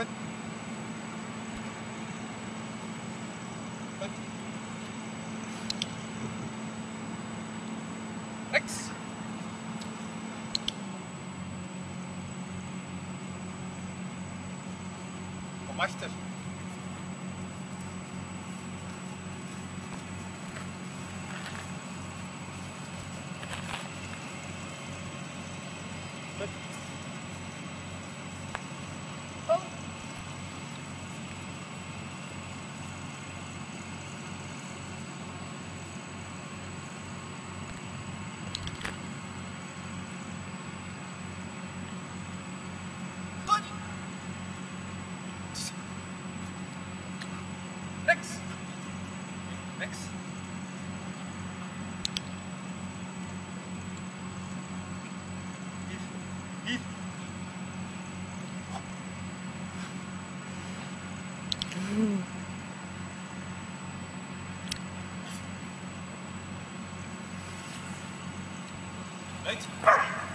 Put. Put. X. Oh, Kom agter. Put. Oh. Put. Next. Heath. Right.